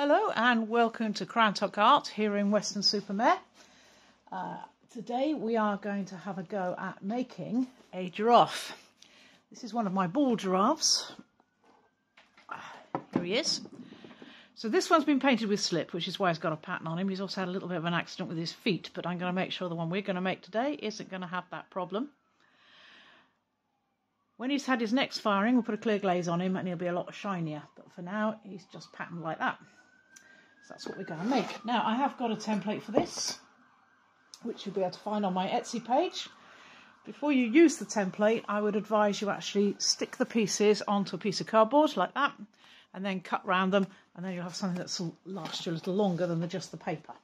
Hello and welcome to Carantoc Art here in Weston-super-Mare. Uh, today we are going to have a go at making a giraffe. This is one of my ball giraffes. Here he is. So this one's been painted with slip, which is why he's got a pattern on him. He's also had a little bit of an accident with his feet, but I'm going to make sure the one we're going to make today isn't going to have that problem. When he's had his next firing, we'll put a clear glaze on him and he'll be a lot shinier. But for now, he's just patterned like that. So that's what we're going to make. Now, I have got a template for this, which you'll be able to find on my Etsy page. Before you use the template, I would advise you actually stick the pieces onto a piece of cardboard like that, and then cut round them, and then you'll have something that will last you a little longer than the, just the paper.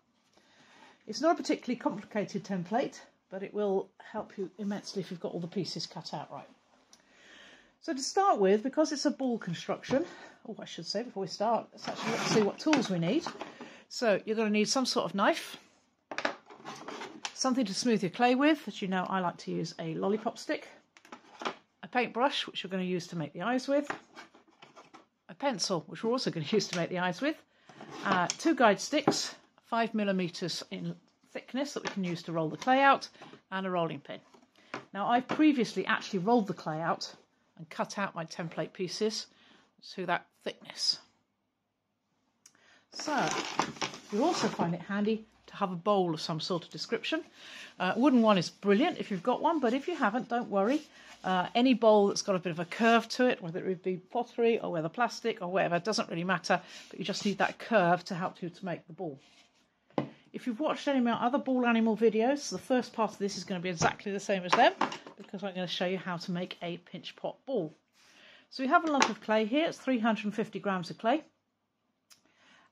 It's not a particularly complicated template, but it will help you immensely if you've got all the pieces cut out right. So to start with, because it's a ball construction, oh, I should say before we start, let's actually let's see what tools we need. So you're going to need some sort of knife, something to smooth your clay with. As you know, I like to use a lollipop stick, a paintbrush, which we're going to use to make the eyes with, a pencil, which we're also going to use to make the eyes with, uh, two guide sticks, five millimeters in thickness that we can use to roll the clay out, and a rolling pin. Now, I've previously actually rolled the clay out and cut out my template pieces to that thickness. So you'll also find it handy to have a bowl of some sort of description. Uh, wooden one is brilliant if you've got one, but if you haven't, don't worry. Uh, any bowl that's got a bit of a curve to it, whether it be pottery or whether plastic or whatever, doesn't really matter, but you just need that curve to help you to make the ball. If you've watched any of my other ball animal videos, the first part of this is going to be exactly the same as them because I'm going to show you how to make a pinch pot ball. So we have a lump of clay here, it's 350 grams of clay.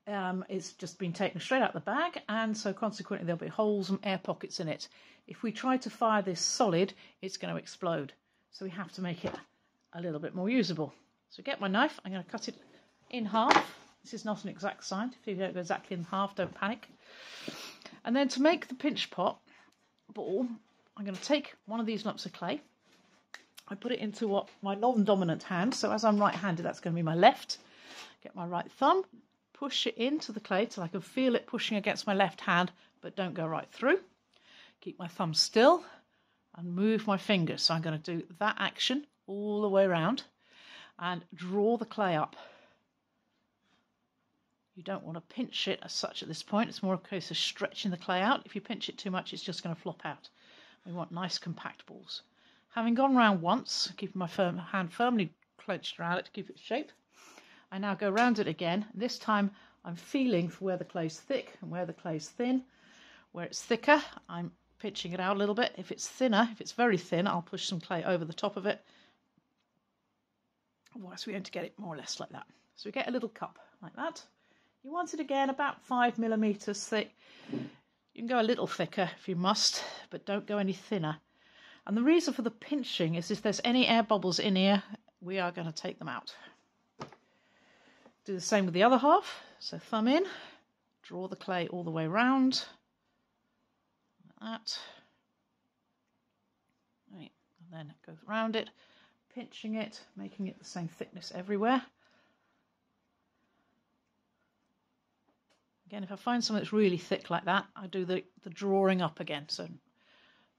Um, it's just been taken straight out of the bag and so consequently there'll be holes and air pockets in it. If we try to fire this solid, it's going to explode. So we have to make it a little bit more usable. So get my knife, I'm going to cut it in half. This is not an exact science. If you don't go exactly in half, don't panic. And then to make the pinch pot ball, I'm going to take one of these lumps of clay. I put it into what my non-dominant hand. So as I'm right-handed, that's going to be my left. Get my right thumb, push it into the clay till I can feel it pushing against my left hand, but don't go right through. Keep my thumb still and move my fingers. So I'm going to do that action all the way around and draw the clay up. You don't want to pinch it as such at this point. It's more a case of stretching the clay out. If you pinch it too much, it's just going to flop out. We want nice compact balls. Having gone round once, keeping my firm, hand firmly clenched around it to keep it shape, I now go round it again. This time I'm feeling for where the clay's thick and where the clay's thin. Where it's thicker, I'm pitching it out a little bit. If it's thinner, if it's very thin, I'll push some clay over the top of it. Otherwise, we're going to get it more or less like that. So we get a little cup like that. You want it again about five millimeters thick. You can go a little thicker if you must, but don't go any thinner. And the reason for the pinching is if there's any air bubbles in here, we are going to take them out. Do the same with the other half. So thumb in, draw the clay all the way around. Like that. Right, and then go around it, pinching it, making it the same thickness everywhere. Again, if I find something that's really thick like that, I do the, the drawing up again. So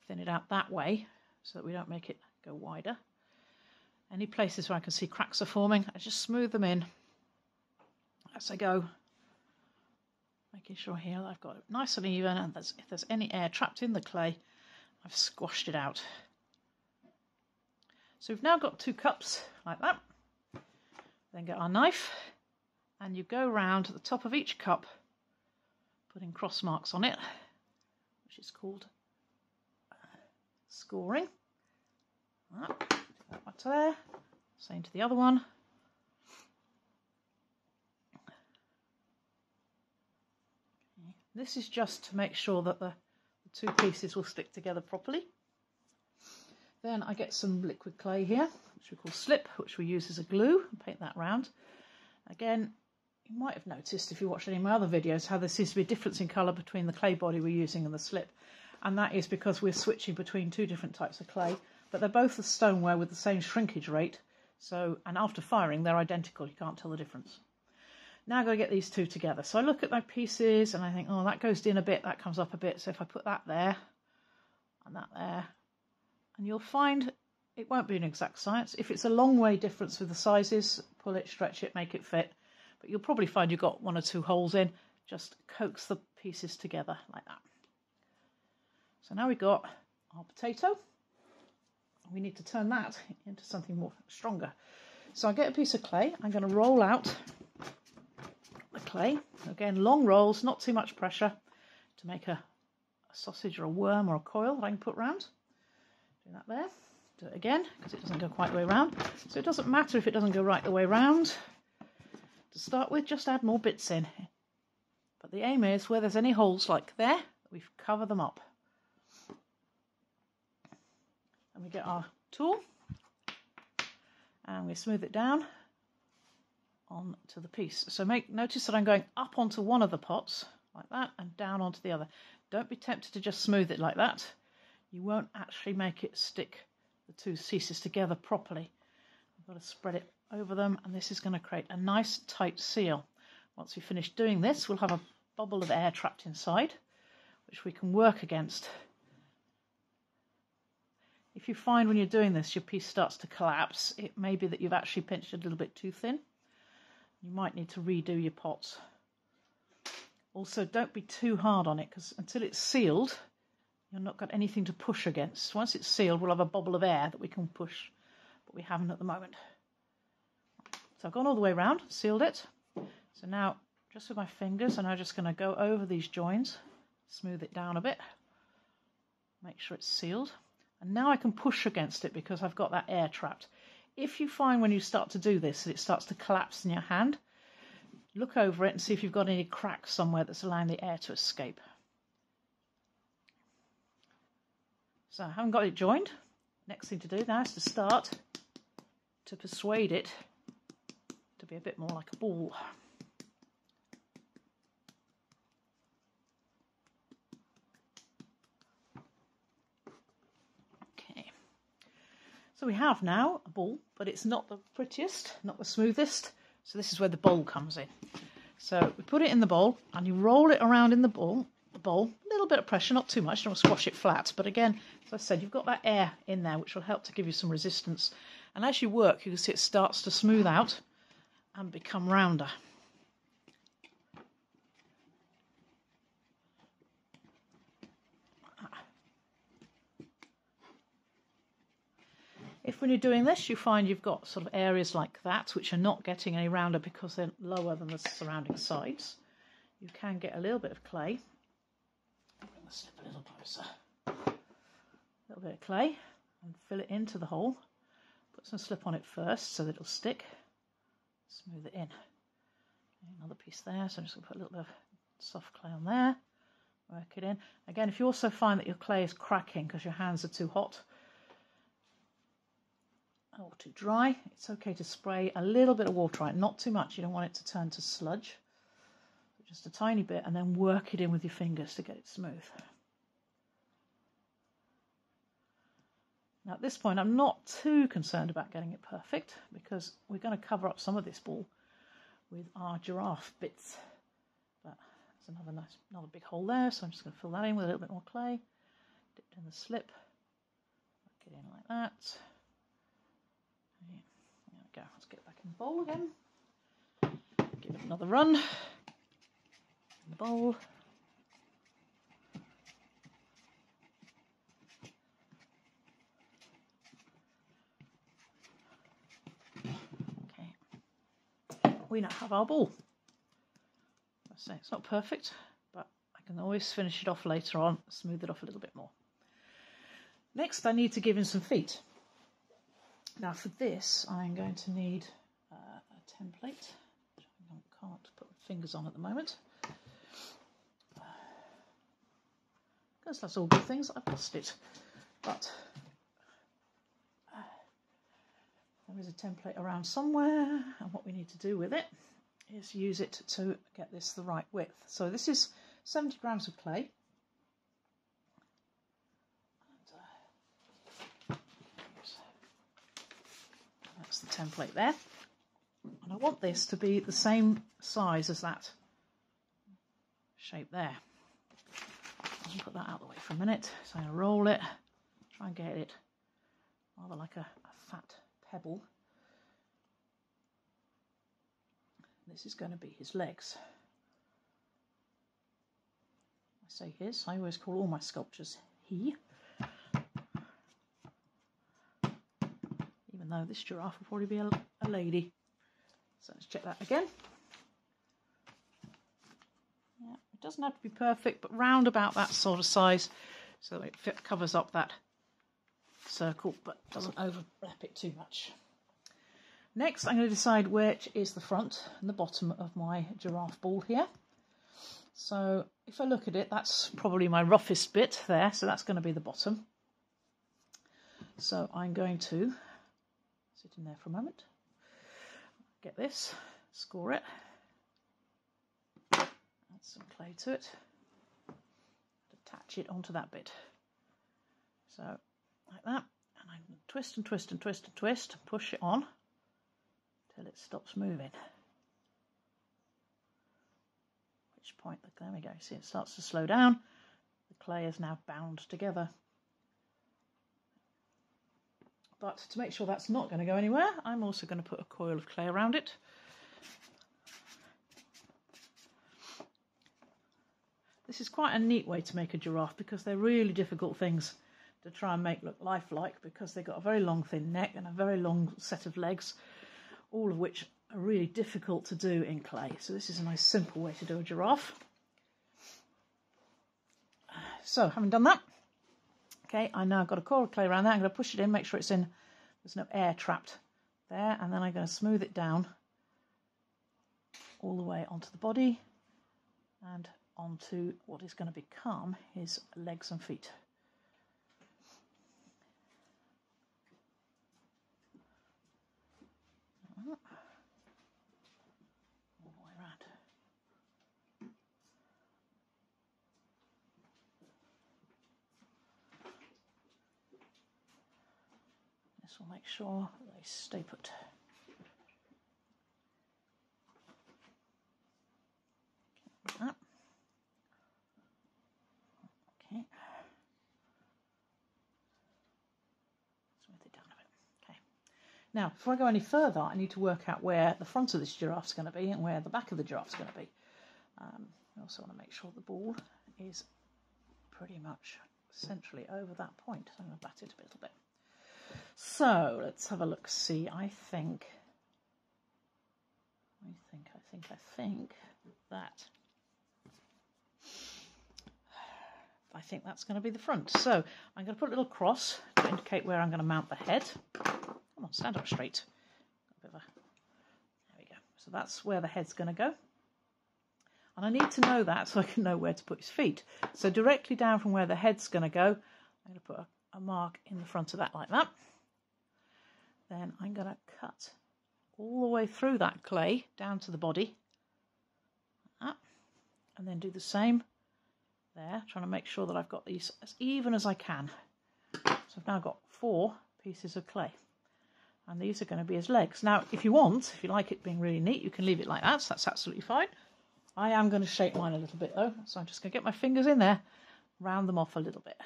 thin it out that way so that we don't make it go wider. Any places where I can see cracks are forming, I just smooth them in as I go. Making sure here I've got it nice and even and there's, if there's any air trapped in the clay, I've squashed it out. So we've now got two cups like that. Then get our knife and you go round the top of each cup putting cross marks on it, which is called scoring. That, that one to there. Same to the other one. This is just to make sure that the, the two pieces will stick together properly. Then I get some liquid clay here, which we call slip, which we use as a glue, and paint that round. Again, you might have noticed if you watched any of my other videos how there seems to be a difference in colour between the clay body we're using and the slip. And that is because we're switching between two different types of clay, but they're both the stoneware with the same shrinkage rate. So, and after firing, they're identical. You can't tell the difference. Now I've got to get these two together. So I look at my pieces and I think, oh, that goes in a bit, that comes up a bit. So if I put that there and that there, and you'll find it won't be an exact science. If it's a long way difference with the sizes, pull it, stretch it, make it fit. But you'll probably find you've got one or two holes in. Just coax the pieces together like that. So now we've got our potato. We need to turn that into something more stronger. So I get a piece of clay. I'm going to roll out the clay. Again, long rolls, not too much pressure to make a, a sausage or a worm or a coil that I can put round. Do that there. Do it again because it doesn't go quite the way around. So it doesn't matter if it doesn't go right the way round. To start with, just add more bits in. But the aim is where there's any holes like there, we cover them up. And we get our tool and we smooth it down onto the piece. So make notice that I'm going up onto one of the pots like that and down onto the other. Don't be tempted to just smooth it like that. You won't actually make it stick the two pieces together properly. I've got to spread it over them and this is going to create a nice tight seal. Once we finish doing this, we'll have a bubble of air trapped inside, which we can work against. If you find when you're doing this your piece starts to collapse, it may be that you've actually pinched it a little bit too thin. You might need to redo your pots. Also, don't be too hard on it because until it's sealed, you've not got anything to push against. Once it's sealed, we'll have a bubble of air that we can push, but we haven't at the moment. So I've gone all the way around, sealed it. So now, just with my fingers, I'm now just going to go over these joins, smooth it down a bit, make sure it's sealed. And now I can push against it because I've got that air trapped. If you find when you start to do this that it starts to collapse in your hand, look over it and see if you've got any cracks somewhere that's allowing the air to escape. So I haven't got it joined. Next thing to do now is to start to persuade it to be a bit more like a ball. So we have now a ball, but it's not the prettiest, not the smoothest. So this is where the bowl comes in. So we put it in the bowl and you roll it around in the bowl. The bowl, a little bit of pressure, not too much. Don't squash it flat. But again, as I said, you've got that air in there, which will help to give you some resistance. And as you work, you can see it starts to smooth out and become rounder. If when you're doing this you find you've got sort of areas like that which are not getting any rounder because they're lower than the surrounding sides, you can get a little bit of clay. Bring the slip a little closer. A little bit of clay and fill it into the hole. Put some slip on it first so that it'll stick. Smooth it in. Another piece there, so I'm just going to put a little bit of soft clay on there. Work it in. Again, if you also find that your clay is cracking because your hands are too hot, or too dry, it's okay to spray a little bit of water on it, not too much. You don't want it to turn to sludge. Just a tiny bit, and then work it in with your fingers to get it smooth. Now at this point, I'm not too concerned about getting it perfect because we're going to cover up some of this ball with our giraffe bits. But there's another nice, another big hole there, so I'm just going to fill that in with a little bit more clay. Dipped in the slip. It in like that. Go. Let's get back in the bowl again. Give it another run. Bowl. Okay. We now have our ball. I say it's not perfect, but I can always finish it off later on, smooth it off a little bit more. Next, I need to give him some feet. Now for this, I'm going to need uh, a template, which I can't put my fingers on at the moment. Because that's all good things, I've lost it. But uh, there is a template around somewhere, and what we need to do with it is use it to get this the right width. So this is 70 grams of clay. Template there. And I want this to be the same size as that shape there. I'll put that out of the way for a minute. So I'm going to roll it, try and get it rather like a, a fat pebble. This is going to be his legs. I say his, I always call all my sculptures he. Even though this giraffe will probably be a, a lady. So let's check that again. Yeah, it doesn't have to be perfect, but round about that sort of size so it fit, covers up that circle but doesn't overlap it too much. Next, I'm going to decide which is the front and the bottom of my giraffe ball here. So if I look at it, that's probably my roughest bit there, so that's going to be the bottom. So I'm going to sit in there for a moment, get this, score it, add some clay to it, attach it onto that bit. So like that, and I twist and twist and twist and twist, and push it on till it stops moving. which point, there we go, see it starts to slow down. The clay is now bound together. But to make sure that's not going to go anywhere, I'm also going to put a coil of clay around it. This is quite a neat way to make a giraffe because they're really difficult things to try and make look lifelike because they've got a very long thin neck and a very long set of legs, all of which are really difficult to do in clay. So this is a nice simple way to do a giraffe. So having done that, okay, I now got a of clay around that. I'm going to push it in, make sure it's in, there's no air trapped there, and then I'm going to smooth it down all the way onto the body and onto what is going to become his legs and feet. Will make sure they stay put. Okay. Smooth it down a bit. Okay. Now, before I go any further, I need to work out where the front of this giraffe is going to be and where the back of the giraffe is going to be. Um, I also want to make sure the ball is pretty much centrally over that point. So I'm going to bat it a little bit. So let's have a look. See, I think, I think, I think, I think that. I think that's going to be the front. So I'm going to put a little cross to indicate where I'm going to mount the head. Come on, stand up straight. A, there we go. So that's where the head's going to go. And I need to know that so I can know where to put his feet. So directly down from where the head's going to go, I'm going to put a, a mark in the front of that like that. Then I'm going to cut all the way through that clay down to the body like and then do the same there trying to make sure that I've got these as even as I can. So I've now got four pieces of clay and these are going to be his legs. Now if you want if you like it being really neat you can leave it like that so that's absolutely fine. I am going to shape mine a little bit though so I'm just going to get my fingers in there round them off a little bit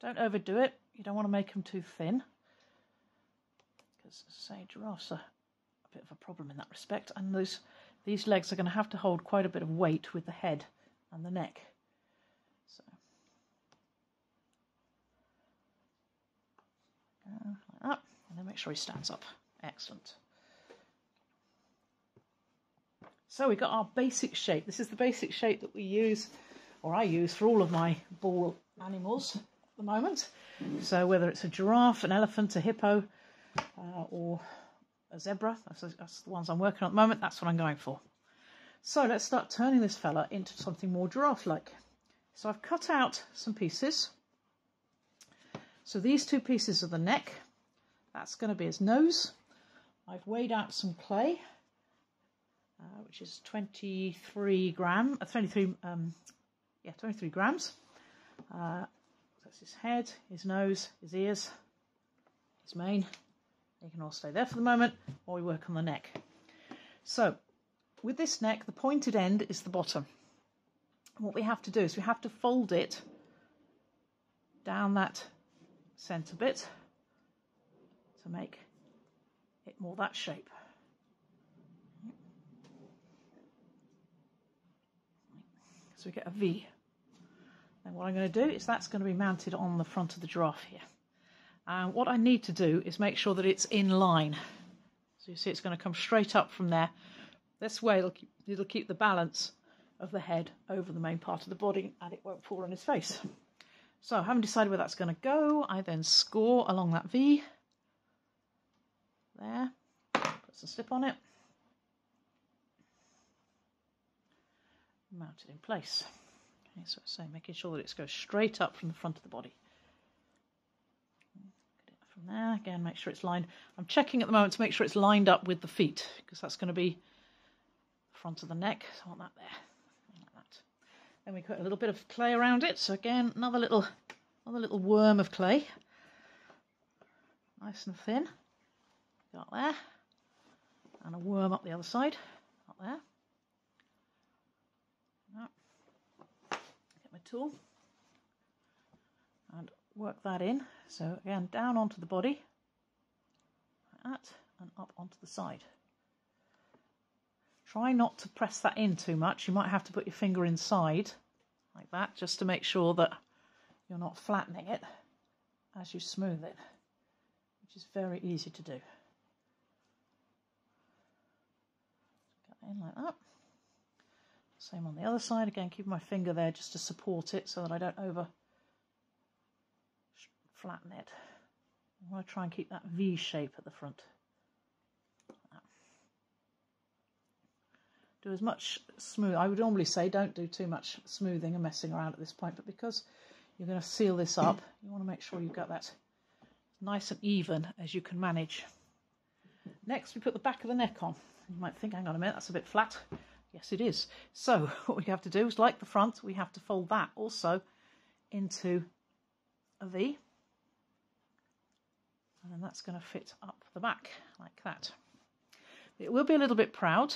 Don't overdo it. You don't want to make them too thin. Because, say, giraffes are a bit of a problem in that respect. And those, these legs are going to have to hold quite a bit of weight with the head and the neck. So, like that. And then make sure he stands up. Excellent. So we've got our basic shape. This is the basic shape that we use, or I use, for all of my ball animals the moment. So whether it's a giraffe, an elephant, a hippo, uh, or a zebra, that's, that's the ones I'm working on at the moment, that's what I'm going for. So let's start turning this fella into something more giraffe-like. So I've cut out some pieces. So these two pieces are the neck. That's going to be his nose. I've weighed out some clay, uh, which is 23 gram, uh, 23, um, yeah, 23 grams. Uh, that's his head, his nose, his ears, his mane. They can all stay there for the moment while we work on the neck. So, with this neck, the pointed end is the bottom. What we have to do is we have to fold it down that centre bit to make it more that shape. So we get a V. And what I'm going to do is that's going to be mounted on the front of the giraffe here. And what I need to do is make sure that it's in line. So you see it's going to come straight up from there. This way it'll keep, it'll keep the balance of the head over the main part of the body and it won't fall on his face. So having decided where that's going to go, I then score along that V. There, put some slip on it. Mount it in place. Okay, so say making sure that it goes straight up from the front of the body. From there, again, make sure it's lined. I'm checking at the moment to make sure it's lined up with the feet because that's going to be front of the neck. So I want that there. Like that. Then we put a little bit of clay around it. So again, another little, another little worm of clay. Nice and thin. Got there. And a worm up the other side. Up there. Get my tool. And work that in. So again, down onto the body. Like that. And up onto the side. Try not to press that in too much. You might have to put your finger inside like that just to make sure that you're not flattening it as you smooth it, which is very easy to do. Get in like that. Same on the other side. Again, keep my finger there just to support it so that I don't over flatten it. I want to try and keep that V shape at the front. do as much smooth. I would normally say don't do too much smoothing and messing around at this point, but because you're going to seal this up, you want to make sure you've got that nice and even as you can manage. Next, we put the back of the neck on. You might think, hang on a minute, that's a bit flat. Yes, it is. So what we have to do is, like the front, we have to fold that also into a V. And then that's going to fit up the back like that. It will be a little bit proud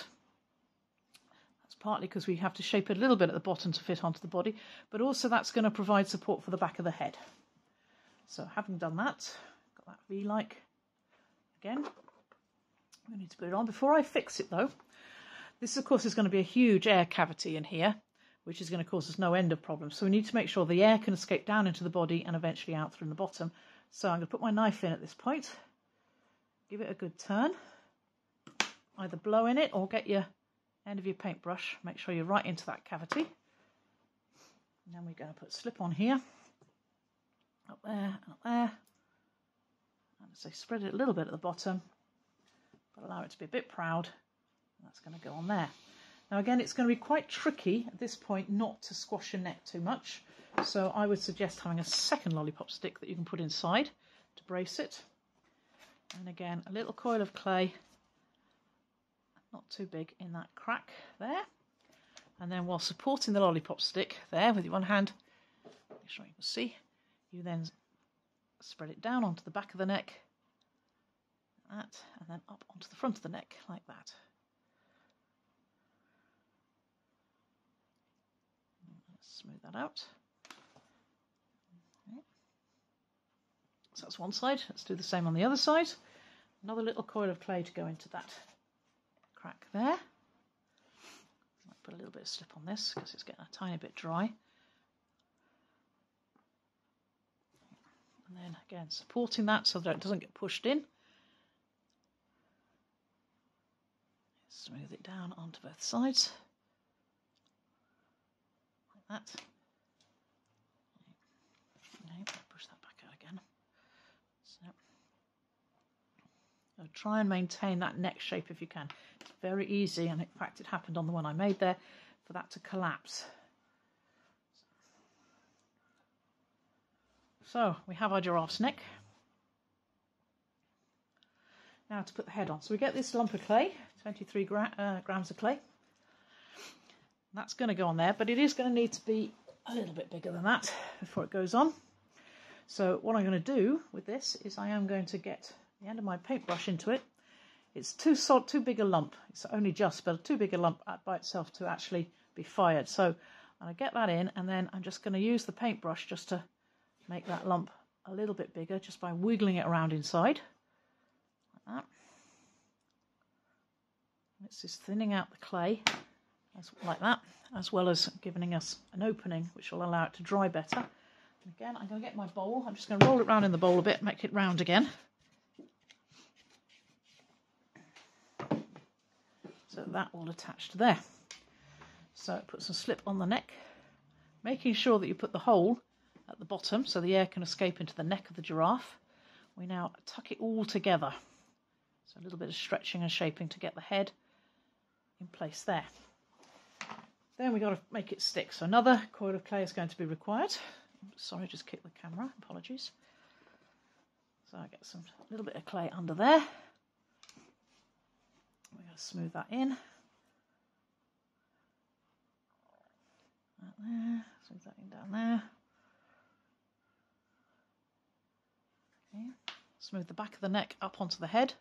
That's partly because we have to shape it a little bit at the bottom to fit onto the body, but also that's going to provide support for the back of the head. So having done that, got that V-like again, we need to put it on. Before I fix it though, this of course is going to be a huge air cavity in here, which is going to cause us no end of problems. So we need to make sure the air can escape down into the body and eventually out through the bottom. So I'm going to put my knife in at this point, give it a good turn, either blow in it or get your end of your paintbrush, make sure you're right into that cavity. And then we're going to put slip on here, up there, and up there. And so spread it a little bit at the bottom, but allow it to be a bit proud. That's going to go on there. Now again, it's going to be quite tricky at this point not to squash your neck too much. So I would suggest having a second lollipop stick that you can put inside to brace it. And again, a little coil of clay not too big in that crack there. And then while supporting the lollipop stick there with your one hand, make sure you can see, you then spread it down onto the back of the neck, like that, and then up onto the front of the neck like that. Smooth that out. So that's one side. Let's do the same on the other side. Another little coil of clay to go into that crack there. Might put a little bit of slip on this because it's getting a tiny bit dry. And then again supporting that so that it doesn't get pushed in. Smooth it down onto both sides. That. push that back out again. So, so try and maintain that neck shape if you can It's very easy, and in fact it happened on the one I made there, for that to collapse. So we have our giraffe's neck. Now to put the head on. So we get this lump of clay, 23 gra uh, grams of clay. That's going to go on there, but it is going to need to be a little bit bigger than that before it goes on. So what I'm going to do with this is I am going to get the end of my paintbrush into it. It's too sod, too big a lump. It's only just, but too big a lump by itself to actually be fired. So I get that in, and then I'm just going to use the paintbrush just to make that lump a little bit bigger, just by wiggling it around inside, like that. It's just thinning out the clay, as, like that, as well as giving us an opening, which will allow it to dry better. And again, I'm going to get my bowl. I'm just going to roll it around in the bowl a bit, make it round again. So that will attach to there. So put some slip on the neck, making sure that you put the hole at the bottom so the air can escape into the neck of the giraffe. We now tuck it all together. So a little bit of stretching and shaping to get the head in place there. Then we've got to make it stick. So another coil of clay is going to be required. Sorry, just kicked the camera. Apologies. So I get some little bit of clay under there. We're going to smooth that in. That there, smooth that in down there. Okay. Smooth the back of the neck up onto the head.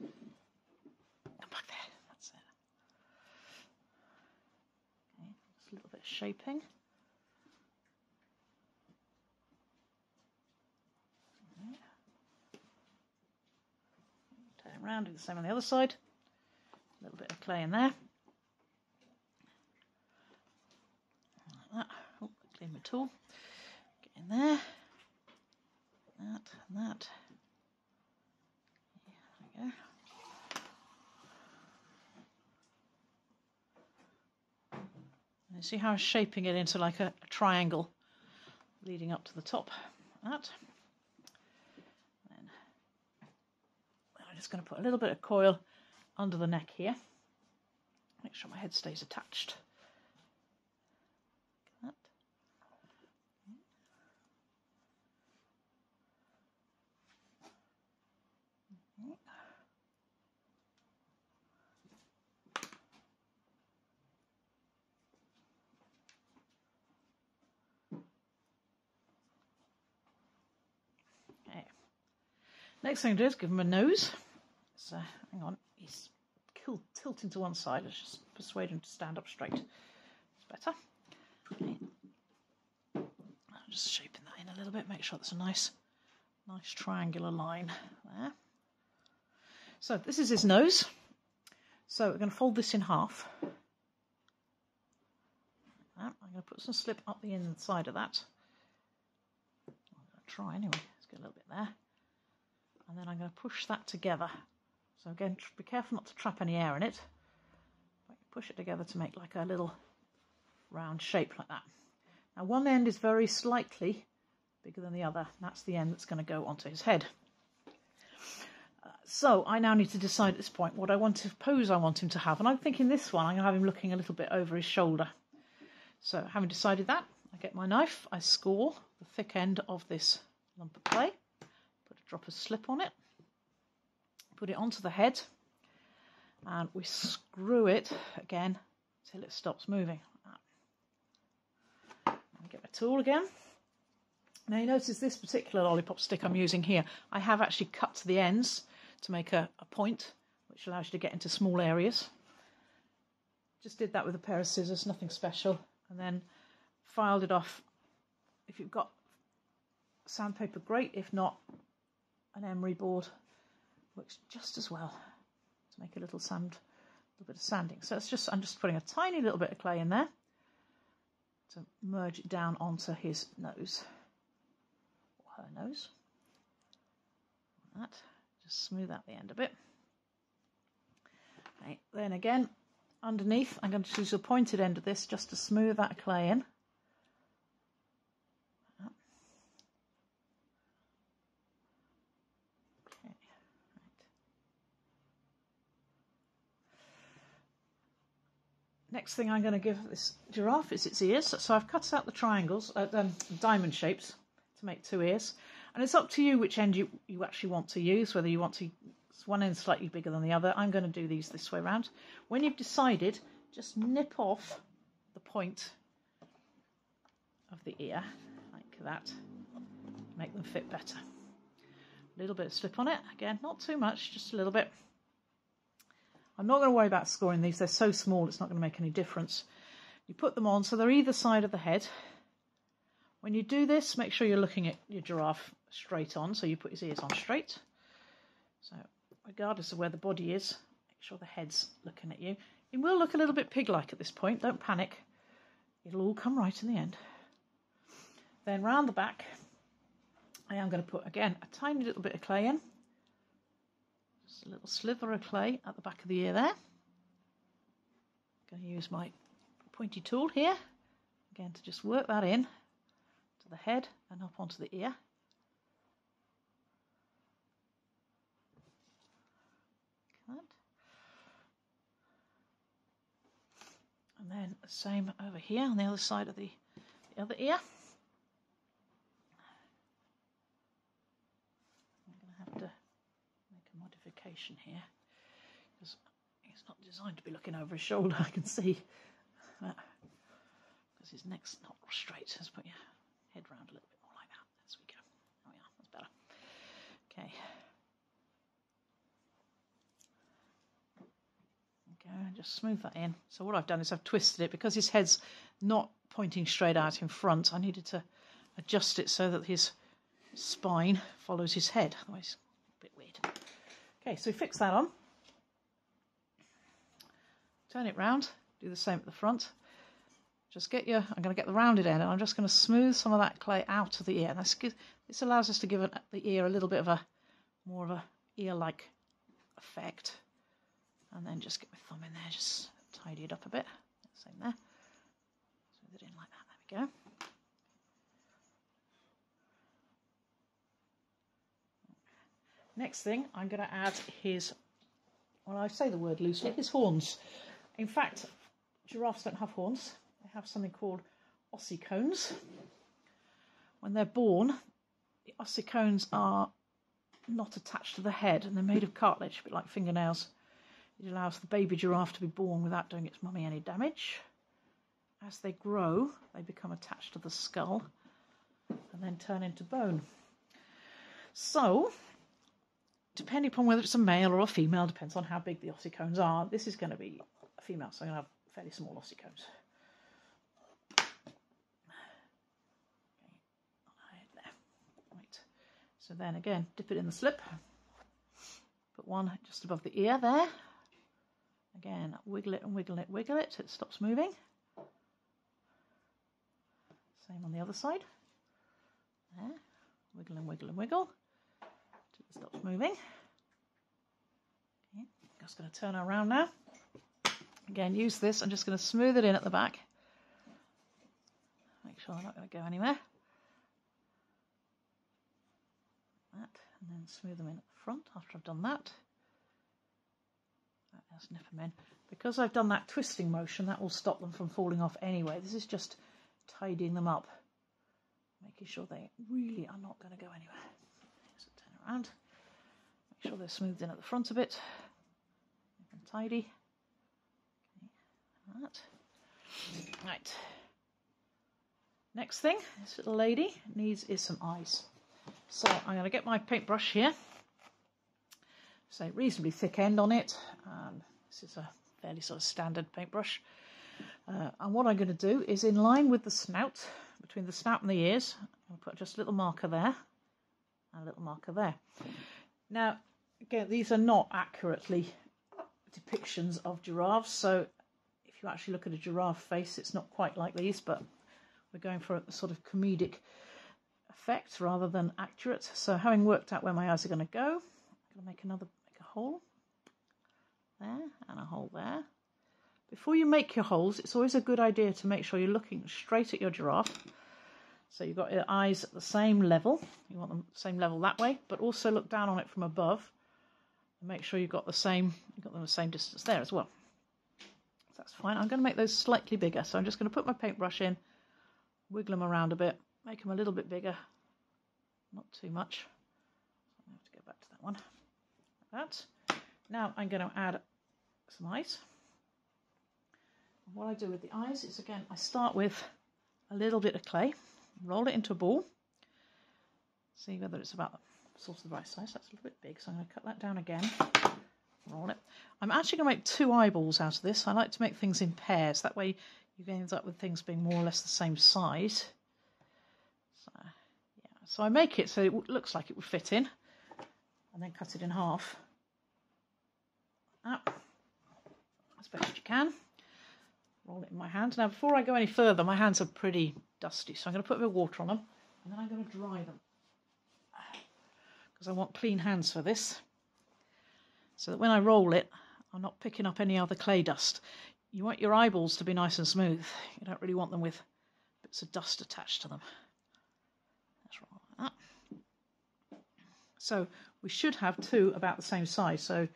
And back there, that's it. Okay, just a little bit of shaping. Turn around, do the same on the other side. A little bit of clay in there. Like that. Oh, clean my tool. Get in there. That and that. There we go. And see how I'm shaping it into like a, a triangle leading up to the top. That. Then I'm just going to put a little bit of coil under the neck here. Make sure my head stays attached. Like okay. Next thing to do is give him a nose. So hang on he's tilting to one side. Let's just persuade him to stand up straight. It's better. Okay. I'm just shaping that in a little bit. Make sure that's a nice, nice triangular line there. So this is his nose. So we're going to fold this in half. I'm going to put some slip up the inside of that. I'm going to try anyway. Let's get a little bit there. And then I'm going to push that together so again, be careful not to trap any air in it. Push it together to make like a little round shape like that. Now one end is very slightly bigger than the other. That's the end that's going to go onto his head. Uh, so I now need to decide at this point what I want to pose I want him to have. And I'm thinking this one, I'm going to have him looking a little bit over his shoulder. So having decided that, I get my knife, I score the thick end of this lump of clay, put a slip on it, put it onto the head and we screw it again till it stops moving. Get my tool again. Now you notice this particular lollipop stick I'm using here, I have actually cut the ends to make a, a point which allows you to get into small areas. Just did that with a pair of scissors, nothing special, and then filed it off. If you've got sandpaper, great. If not, an emery board works just as well to make a little sand, a little bit of sanding. So it's just I'm just putting a tiny little bit of clay in there to merge it down onto his nose or her nose. Like that just smooth out the end a bit. Then again, underneath, I'm going to use the pointed end of this just to smooth that clay in. Next thing I'm going to give this giraffe is its ears. So I've cut out the triangles, uh, diamond shapes to make two ears. And it's up to you which end you, you actually want to use, whether you want to, one end slightly bigger than the other. I'm going to do these this way around. When you've decided, just nip off the point of the ear, like that. make them fit better. A little bit of slip on it, again, not too much, just a little bit. I'm not going to worry about scoring these, they're so small it's not going to make any difference. You put them on so they're either side of the head. When you do this, make sure you're looking at your giraffe straight on, so you put his ears on straight. So regardless of where the body is, make sure the head's looking at you. It will look a little bit pig-like at this point, don't panic. It'll all come right in the end. Then round the back, I am going to put, again, a tiny little bit of clay in. Just a little sliver of clay at the back of the ear there. I'm going to use my pointy tool here, again, to just work that in to the head and up onto the ear. And then the same over here on the other side of the, the other ear. Modification here because it's not designed to be looking over his shoulder, I can see. that Because his neck's not straight. Let's put your head round a little bit more like that. As we go. There we are, that's better. Okay. Okay, just smooth that in. So what I've done is I've twisted it because his head's not pointing straight out in front. I needed to adjust it so that his spine follows his head. Otherwise. Okay, so we fix that on. Turn it round, do the same at the front. Just get your, I'm going to get the rounded end and I'm just going to smooth some of that clay out of the ear. This, this allows us to give the ear a little bit of a, more of a ear-like effect. And then just get my thumb in there, just tidy it up a bit. Same there. Smooth it in like that, there we go. Next thing, I'm going to add his, well, I say the word loosely, his horns. In fact, giraffes don't have horns. They have something called ossicones. When they're born, the ossicones are not attached to the head and they're made of cartilage, a bit like fingernails. It allows the baby giraffe to be born without doing its mummy any damage. As they grow, they become attached to the skull and then turn into bone. So, depending upon whether it's a male or a female, depends on how big the ossicones are. This is going to be a female, so I'm going to have fairly small ossicones. Right. So then again, dip it in the slip. Put one just above the ear there. Again, wiggle it and wiggle it, wiggle it. So It stops moving. Same on the other side. There. Wiggle and wiggle and wiggle stops moving. Okay, just going to turn around now. Again, use this. I'm just going to smooth it in at the back. Make sure I'm not going to go anywhere. That, and then smooth them in at the front after I've done that. Let's nip them in. Because I've done that twisting motion, that will stop them from falling off anyway. This is just tidying them up, making sure they really are not going to go anywhere. So turn around. Sure they're smoothed in at the front a bit. And tidy. Okay, that. Right. Next thing this little lady needs is some eyes. So I'm going to get my paintbrush here. So reasonably thick end on it. Um, this is a fairly sort of standard paintbrush. Uh, and what I'm going to do is in line with the snout, between the snout and the ears, I'll put just a little marker there and a little marker there. Now, again, these are not accurately depictions of giraffes, so if you actually look at a giraffe face, it's not quite like these, but we're going for a sort of comedic effect rather than accurate. So having worked out where my eyes are going to go, I'm going to make another make a hole there and a hole there. Before you make your holes, it's always a good idea to make sure you're looking straight at your giraffe so you've got your eyes at the same level. You want them the same level that way, but also look down on it from above and make sure you've got the same you've got them the same distance there as well. So that's fine. I'm going to make those slightly bigger. So I'm just going to put my paintbrush in, wiggle them around a bit, make them a little bit bigger, not too much. So I have to go back to that one. Like that. Now I'm going to add some eyes. what I do with the eyes is again I start with a little bit of clay roll it into a ball, See whether it's about sort of the right size. That's a little bit big, so I'm going to cut that down again. Roll it. I'm actually going to make two eyeballs out of this. I like to make things in pairs. That way you end up with things being more or less the same size. So, yeah. so I make it so it looks like it would fit in and then cut it in half. Up as best as you can. Roll it in my hand. Now, before I go any further, my hands are pretty dusty, so I'm going to put a bit of water on them and then I'm going to dry them because I want clean hands for this so that when I roll it, I'm not picking up any other clay dust. You want your eyeballs to be nice and smooth. You don't really want them with bits of dust attached to them. Roll like that. So we should have two about the same size. So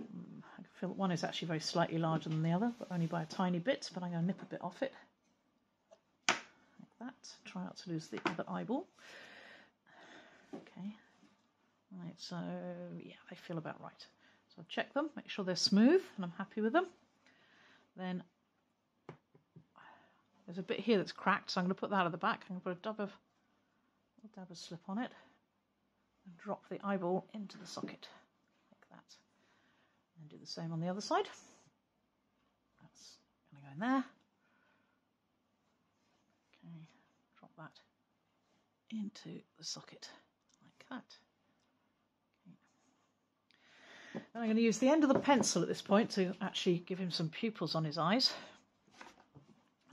mm, I feel that one is actually very slightly larger than the other, but only by a tiny bit. But I'm going to nip a bit off it. Like that. Try not to lose the other eyeball. Okay. Right, so yeah, they feel about right. So I'll check them, make sure they're smooth and I'm happy with them. Then there's a bit here that's cracked, so I'm going to put that at the back. I'm going to put a dab of, a dab of slip on it and drop the eyeball into the socket like that. And do the same on the other side. That's going to go in there. Okay, drop that into the socket like that. And I'm going to use the end of the pencil at this point to actually give him some pupils on his eyes.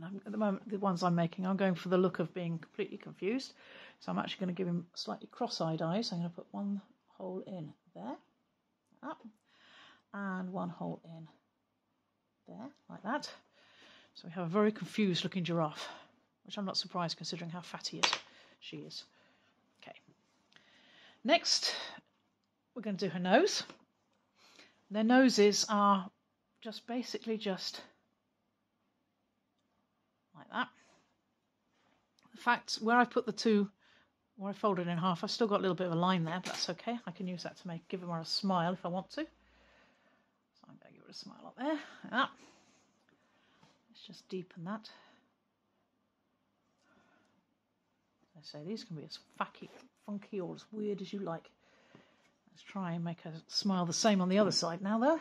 And at the moment, the ones I'm making, I'm going for the look of being completely confused. So I'm actually going to give him slightly cross-eyed eyes. I'm going to put one hole in there, up, and one hole in there, like that. So we have a very confused looking giraffe, which I'm not surprised considering how fat he is. She is. Okay. Next, we're going to do her nose. Their noses are just basically just like that. In fact where I put the two, where I folded in half, I've still got a little bit of a line there, but that's okay. I can use that to make give them a smile if I want to. So I'm going to give it a smile up there, like that. Let's just deepen that. I say, these can be as facky, funky or as weird as you like. Let's try and make her smile the same on the other side now, though.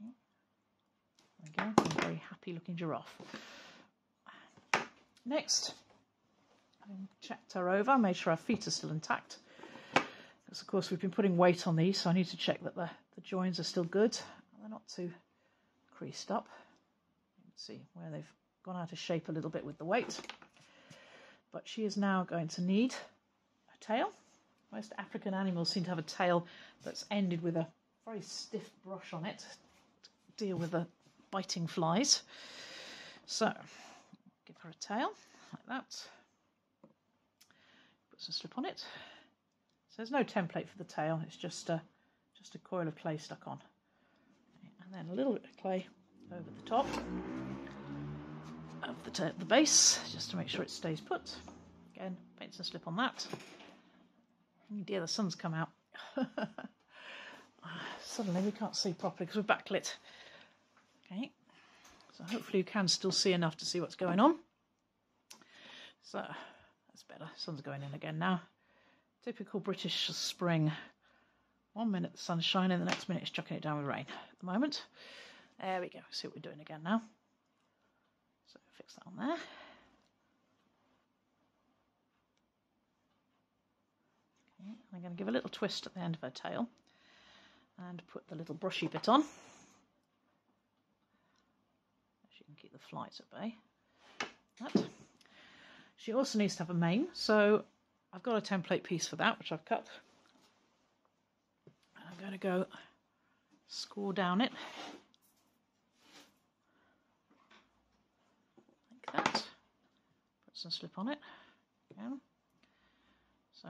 There we go, a very happy looking giraffe. Next, I checked her over, made sure her feet are still intact. Because, of course, we've been putting weight on these, so I need to check that the, the joins are still good. They're not too creased up. You can see where they've gone out of shape a little bit with the weight. But she is now going to need tail. Most African animals seem to have a tail that's ended with a very stiff brush on it to deal with the biting flies. So, give her a tail like that. Put some slip on it. So there's no template for the tail. It's just a just a coil of clay stuck on, and then a little bit of clay over the top of the, the base, just to make sure it stays put. Again, paint some slip on that. Oh dear, the sun's come out. Suddenly we can't see properly because we're backlit. Okay, so hopefully you can still see enough to see what's going on. So that's better. Sun's going in again now. Typical British spring. One minute the sun's shining, the next minute it's chucking it down with rain. At the moment, there we go. See what we're doing again now. So fix that on there. I'm going to give a little twist at the end of her tail and put the little brushy bit on. She can keep the flies at bay. That. She also needs to have a mane, so I've got a template piece for that, which I've cut. I'm going to go score down it like that. Put some slip on it again. So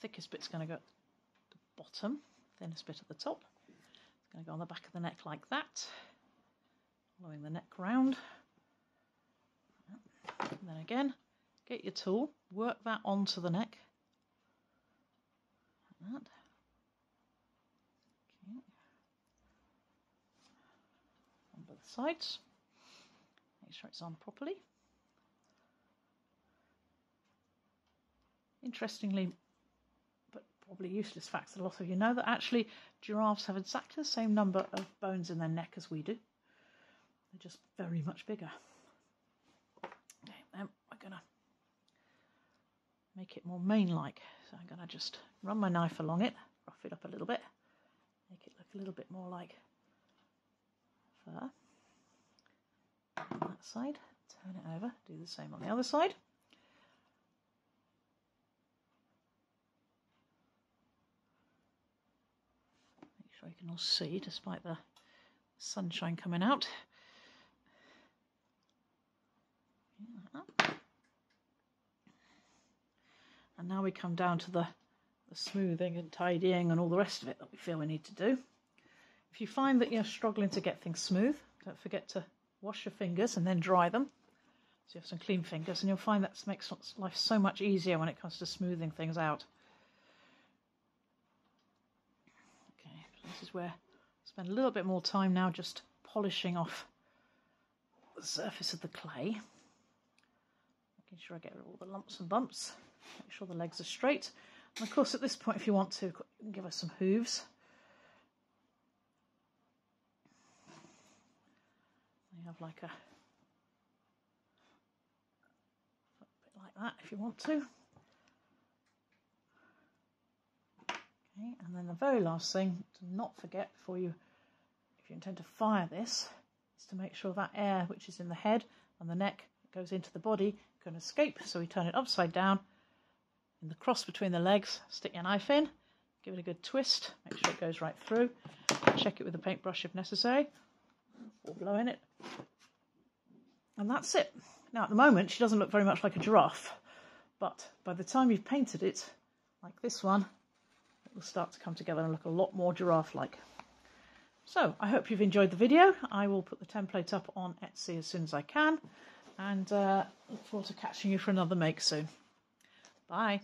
thickest bit's going to go at the bottom, thinnest bit at the top. It's going to go on the back of the neck like that, following the neck round. And then again, get your tool, work that onto the neck. Like that. Okay. On both sides. Make sure it's on properly. interestingly, probably useless facts that a lot of you know, that actually giraffes have exactly the same number of bones in their neck as we do. They're just very much bigger. Okay, then we're going to make it more mane-like. So I'm going to just run my knife along it, rough it up a little bit, make it look a little bit more like fur. On that side, turn it over, do the same on the other side. Make you can all see despite the sunshine coming out. And now we come down to the, the smoothing and tidying and all the rest of it that we feel we need to do. If you find that you're struggling to get things smooth, don't forget to wash your fingers and then dry them. So you have some clean fingers, and you'll find that makes life so much easier when it comes to smoothing things out. Okay, so this is where I spend a little bit more time now just polishing off the surface of the clay. Making sure I get rid of all the lumps and bumps. Make sure the legs are straight. And of course, at this point, if you want to, you can give us some hooves. You have like a, a bit like that if you want to. Okay, and then the very last thing to not forget before you, if you intend to fire this, is to make sure that air which is in the head and the neck goes into the body can escape. So we turn it upside down in the cross between the legs, stick your knife in, give it a good twist, make sure it goes right through, check it with a paintbrush if necessary, or blow in it. And that's it. Now at the moment she doesn't look very much like a giraffe, but by the time you've painted it, like this one, will start to come together and look a lot more giraffe-like. So I hope you've enjoyed the video. I will put the template up on Etsy as soon as I can and uh, look forward to catching you for another make soon. Bye.